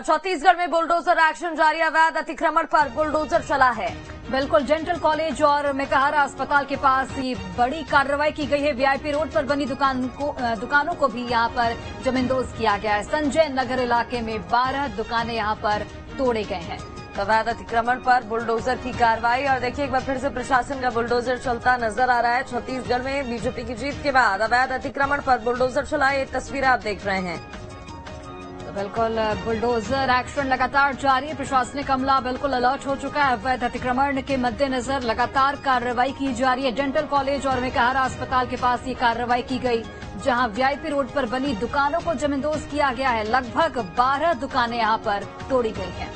छत्तीसगढ़ में bulldozer action जारी अवैध अतिक्रमण पर बुलडोजर चला है। बिल्कुल डेंटल कॉलेज और मेकहारा अस्पताल के पास ये बड़ी कार्रवाई की गई है। वीआईपी रोड पर बनी दुकान को दुकानों को भी यहाँ पर जमींदोज किया गया है। संजय नगर इलाके में 12 दुकानें यहाँ पर तोड़े गए हैं। अवैध अतिक्रमण पर बुलडोजर की कार्रवाई और देखिए, एक बार फिर से प्रशासन का बुलडोजर चलता नज़र आ रहा है। छत्तीसगढ़ में बीजेपी की जीत के बाद अवैध अतिक्रमण पर बुलडोजर चला ये तस्वीरें आप देख रहे हैं। बिल्कुल बुलडोजर एक्शन लगातार जारी है। प्रशासनिक अमला बिल्कुल अलर्ट हो चुका है। अवैध अतिक्रमण के मद्देनजर लगातार कार्रवाई की जा रही है। डेंटल कॉलेज और मेकहारा अस्पताल के पास ये कार्रवाई की गई, जहाँ वीआईपी रोड पर बनी दुकानों को जमींदोज किया गया है। लगभग 12 दुकानें यहाँ पर तोड़ी गई हैं।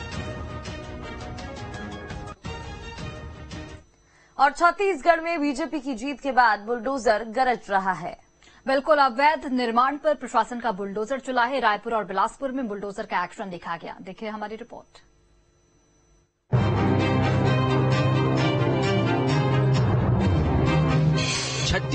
और छत्तीसगढ़ में बीजेपी की जीत के बाद बुलडोजर गरज रहा है। बिल्कुल अवैध निर्माण पर प्रशासन का बुलडोजर चला है। रायपुर और बिलासपुर में बुलडोजर का एक्शन देखा गया। देखिए हमारी रिपोर्ट।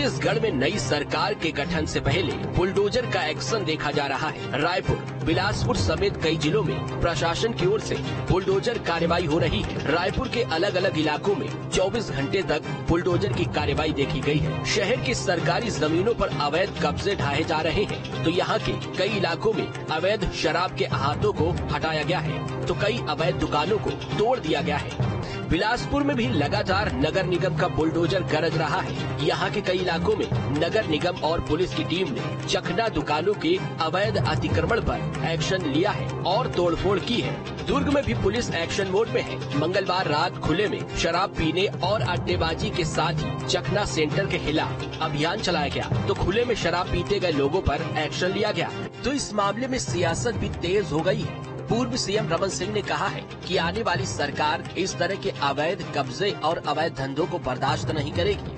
छत्तीसगढ़ में नई सरकार के गठन से पहले बुलडोजर का एक्शन देखा जा रहा है। रायपुर, बिलासपुर समेत कई जिलों में प्रशासन की ओर से बुलडोजर कार्रवाई हो रही है। रायपुर के अलग अलग इलाकों में 24 घंटे तक बुलडोजर की कार्रवाई देखी गई है। शहर की सरकारी जमीनों पर अवैध कब्जे ढाए जा रहे हैं। तो यहाँ के कई इलाकों में अवैध शराब के अहातों को हटाया गया है। तो कई अवैध दुकानों को तोड़ दिया गया है। बिलासपुर में भी लगातार नगर निगम का बुलडोजर गरज रहा है। यहाँ के कई इलाकों में नगर निगम और पुलिस की टीम ने चखना दुकानों के अवैध अतिक्रमण पर एक्शन लिया है और तोड़फोड़ की है। दुर्ग में भी पुलिस एक्शन मोड में है। मंगलवार रात खुले में शराब पीने और अड्डेबाजी के साथ ही चखना सेंटर के खिलाफ अभियान चलाया गया। तो खुले में शराब पीते गए लोगों पर एक्शन लिया गया। तो इस मामले में सियासत भी तेज हो गई है। पूर्व सीएम रमन सिंह ने कहा है कि आने वाली सरकार इस तरह के अवैध कब्जे और अवैध धंधों को बर्दाश्त नहीं करेगी।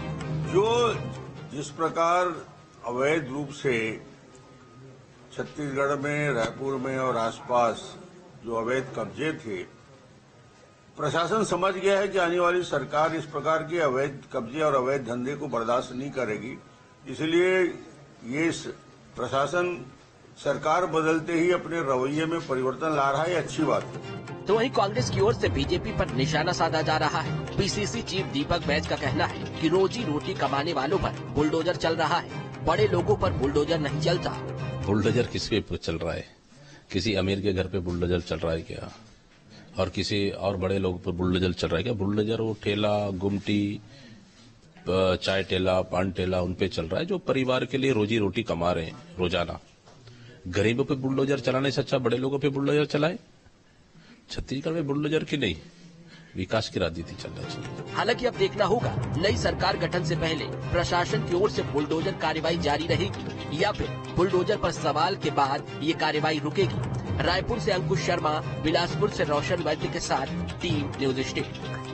जो जिस प्रकार अवैध रूप से छत्तीसगढ़ में, रायपुर में और आसपास जो अवैध कब्जे थे, प्रशासन समझ गया है कि आने वाली सरकार इस प्रकार के अवैध कब्जे और अवैध धंधे को बर्दाश्त नहीं करेगी। इसलिए ये प्रशासन सरकार बदलते ही अपने रवैये में परिवर्तन ला रहा है अच्छी बात है। तो वहीं कांग्रेस की ओर से बीजेपी पर निशाना साधा जा रहा है। पीसीसी चीफ दीपक बैज का कहना है कि रोजी रोटी कमाने वालों पर बुलडोजर चल रहा है। बड़े लोगों पर बुलडोजर नहीं चलता। बुलडोजर किसके पर चल रहा है? किसी अमीर के घर पे बुलडोजर चल रहा है क्या? और किसी और बड़े लोगों पर बुलडोजर चल रहा है क्या? बुलडोजर वो ठेला गुमटी चाय ठेला पान ठेला उन पे चल रहा है जो परिवार के लिए रोजी रोटी कमा रहे हैं रोज़ाना। गरीबों पे बुलडोजर चलाने से अच्छा बड़े लोगों पे बुलडोजर चलाए? छत्तीसगढ़ में बुलडोजर की नहीं, विकास की राजनीति चलना चाहिए हालाँकि अब देखना होगा, नई सरकार गठन से पहले प्रशासन की ओर से बुलडोजर कार्रवाई जारी रहेगी, या फिर बुलडोजर पर सवाल के बाद ये कार्रवाई रुकेगी। रायपुर से अंकुश शर्मा, बिलासपुर से रोशन वैद्य के साथ, टीम न्यूज़ स्टेट।